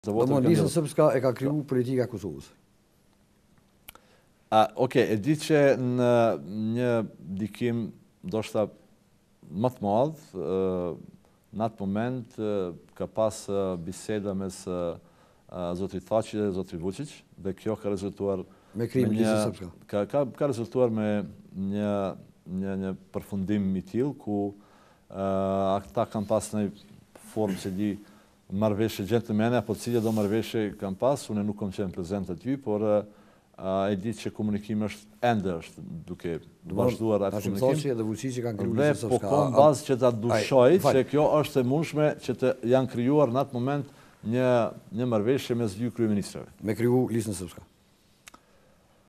Të votën Domethënë Listën Srpska e ka kriju politika e Kosovës. A, ok, e di që në një ndikim ndoshta më të madh, në atë moment ka pas biseda mes zotit Thaçi dhe zotit Vuçiq, dhe kjo ka rezultuar me krijim një, një ka, ka, ka rezultuar me një, një, një përfundim të tillë, ku uh, ata kanë pas ndonjë formë s'e di Marrëveshje xhentlmene apo cilëndo marrëveshje kanë pas, unë nuk kam qenë prezent aty, por e di që komunikimi ende është duke vazhduar atë komunikim. Tash më thua që edhe Vuçiqi kanë krijuar Srpska. Po kam bazë që ta dyshoj që kjo është e mundshme që të jetë krijuar në atë moment një marrëveshje mes dy kryeministrave. Me kriju Listën Srpska.